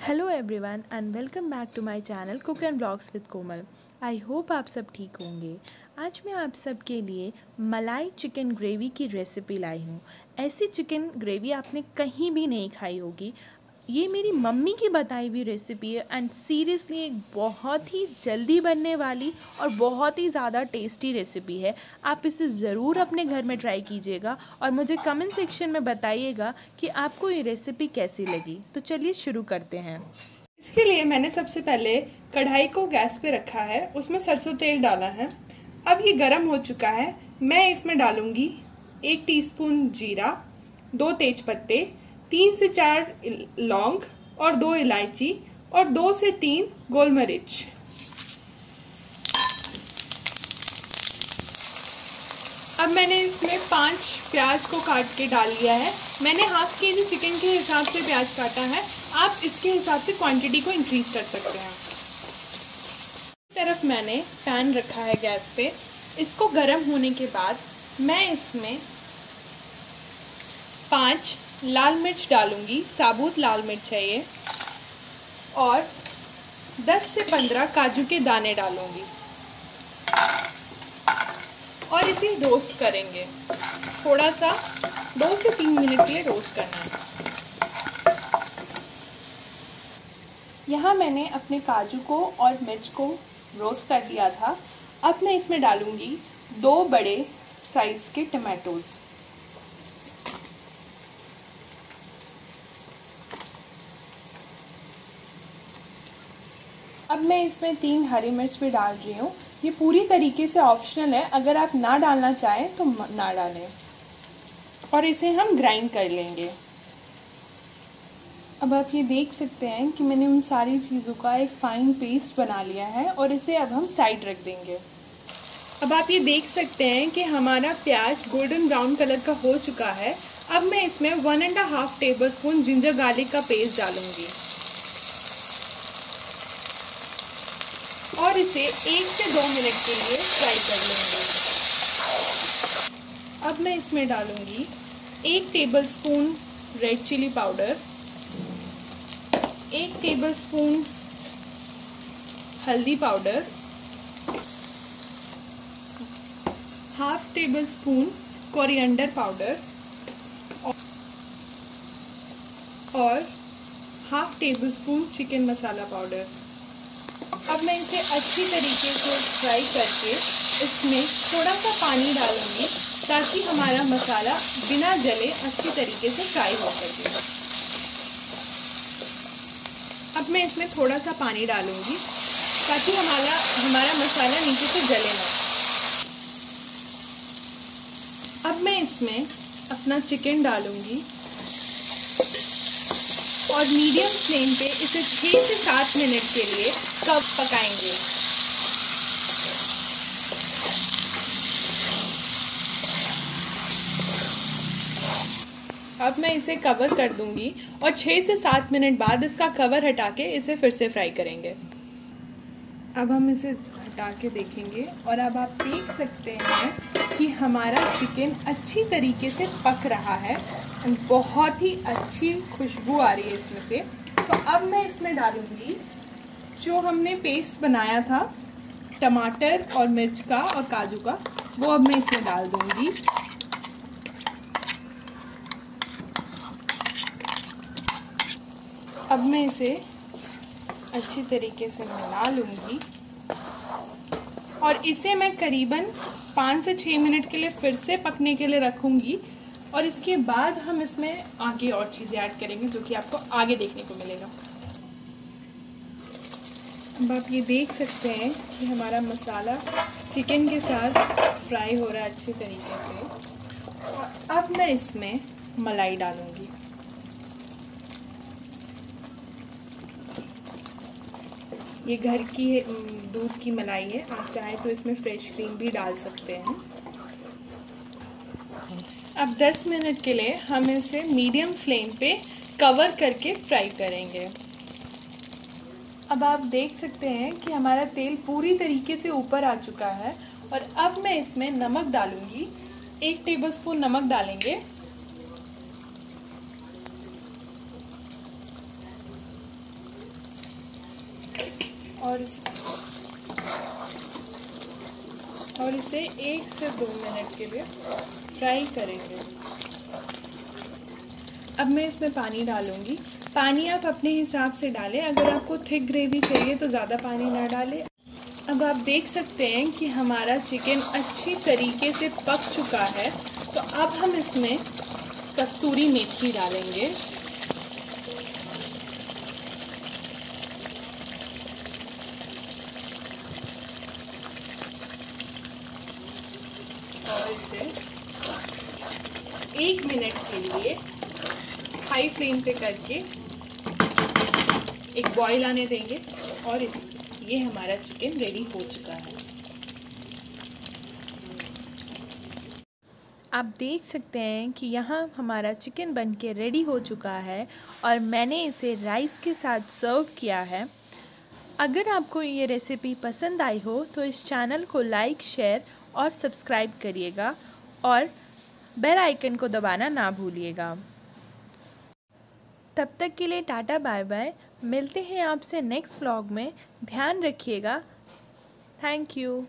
Hello everyone and welcome back to my channel cook and blogs with Komal I hope आप सब ठीक होंगे। आज मैं आप सब के लिए मलाई चिकन ग्रेवी की रेसिपी लाई हूँ। ऐसी चिकन ग्रेवी आपने कहीं भी नहीं खाई होगी। ये मेरी मम्मी की बताई हुई रेसिपी है एंड सीरियसली एक बहुत ही जल्दी बनने वाली और बहुत ही ज़्यादा टेस्टी रेसिपी है। आप इसे ज़रूर अपने घर में ट्राई कीजिएगा और मुझे कमेंट सेक्शन में बताइएगा कि आपको ये रेसिपी कैसी लगी। तो चलिए शुरू करते हैं। इसके लिए मैंने सबसे पहले कढ़ाई को गैस पे रखा है, उसमें सरसों तेल डाला है। अब ये गर्म हो चुका है, मैं इसमें डालूँगी एक टीस्पून जीरा, दो तेज पत्ते तीन से चार लौंग और दो इलायची और दो से तीन गोल मरीच। अब मैंने इसमें पाँच प्याज को काट के डाल लिया है। मैंने हाफ़ के जी चिकन के हिसाब से प्याज काटा है। आप इसके हिसाब से क्वांटिटी को इंक्रीज कर सकते हैं। तरफ़ मैंने पैन रखा है गैस पे। इसको गर्म होने के बाद मैं इसमें पाँच लाल मिर्च डालूँगी, साबुत लाल मिर्च है ये। और 10 से 15 काजू के दाने डालूँगी। और इसे रोस्ट करेंगे। थोड़ा सा दो से तीन मिनट के लिए रोस्ट करना है। यहाँ मैंने अपने काजू को और मिर्च को रोस्ट कर दिया था। अब मैं इसमें डालूँगी दो बड़े साइज़ के टमाटोज़ अब मैं इसमें तीन हरी मिर्च भी डाल रही हूँ। ये पूरी तरीके से ऑप्शनल है। अगर आप ना डालना चाहें तो ना डालें। और इसे हम ग्राइंड कर लेंगे। अब आप ये देख सकते हैं कि मैंने उन सारी चीज़ों का एक फाइन पेस्ट बना लिया है और इसे अब हम साइड रख देंगे। अब आप ये देख सकते हैं कि हमारा प्याज गोल्डन ब्राउन कलर का हो चुका है। अब मैं इसमें one and half tablespoon ginger garlic का पेस्ट डालूँगी। और इसे एक से दो मिनट के लिए फ्राई कर लेंगे। अब मैं इसमें डालूँगी एक tablespoon red chilli powder एक टेबल स्पून हल्दी powder half tablespoon coriander powder और half tablespoon chicken masala powder अब मैं इसे अच्छी तरीके से फ्राई करके इसमें थोड़ा सा पानी डालूँगी ताकि हमारा मसाला बिना जले अच्छी तरीके से फ्राई हो सके। अब मैं इसमें थोड़ा सा पानी डालूँगी ताकि हमारा हमारा मसाला नीचे से जले ना। अब मैं इसमें अपना चिकन डालूँगी। और मीडियम फ्लेम पे इसे छः से सात मिनट के लिए कब पकाएँगे? अब मैं इसे कवर कर दूँगी और छः से सात मिनट बाद इसका कवर हटा के इसे फिर से फ्राई करेंगे। अब हम इसे हटा के देखेंगे और अब आप देख सकते हैं कि हमारा चिकन अच्छी तरीके से पक रहा है। बहुत ही अच्छी खुशबू आ रही है इसमें से। तो अब मैं इसमें डालूँगी जो हमने पेस्ट बनाया था, टमाटर और मिर्च का और काजू का, वो अब मैं इसमें डाल दूँगी। अब मैं इसे अच्छी तरीके से मिला लूँगी। और इसे मैं करीबन पाँच से छः मिनट के लिए फिर से पकने के लिए रखूँगी। और इसके बाद हम इसमें आगे और चीज़ें ऐड करेंगे जो कि आपको आगे देखने को मिलेगा। अब आप ये देख सकते हैं कि हमारा मसाला चिकन के साथ फ्राई हो रहा है अच्छे तरीके से। अब मैं इसमें मलाई डालूँगी। ये घर की दूध की मलाई है। आप चाहे तो इसमें फ्रेश क्रीम भी डाल सकते हैं। अब 10 मिनट के लिए हम इसे मीडियम फ्लेम पे कवर करके फ्राई करेंगे। अब आप देख सकते हैं कि हमारा तेल पूरी तरीके से ऊपर आ चुका है और अब मैं इसमें नमक डालूँगी। एक टेबलस्पून नमक डालेंगे। और इस और इसे एक से दो मिनट के लिए फ्राई करेंगे। अब मैं इसमें पानी डालूँगी। पानी आप अपने हिसाब से डालें। अगर आपको थिक ग्रेवी चाहिए तो ज़्यादा पानी ना डालें। अब आप देख सकते हैं कि हमारा चिकन अच्छी तरीके से पक चुका है। तो अब हम इसमें कस्तूरी मेथी डालेंगे। और इसे एक मिनट के लिए हाई फ्लेम पे करके एक बॉईल आने देंगे और इस, ये हमारा चिकन रेडी हो चुका है। आप देख सकते हैं कि यहाँ हमारा चिकन बन के रेडी हो चुका है और मैंने इसे राइस के साथ सर्व किया है। अगर आपको ये रेसिपी पसंद आई हो तो इस चैनल को लाइक शेयर और सब्सक्राइब करिएगा और बेल आइकन को दबाना ना भूलिएगा। तब तक के लिए टाटा बाय बाय। मिलते हैं आपसे नेक्स्ट व्लॉग में। ध्यान रखिएगा। Thank you.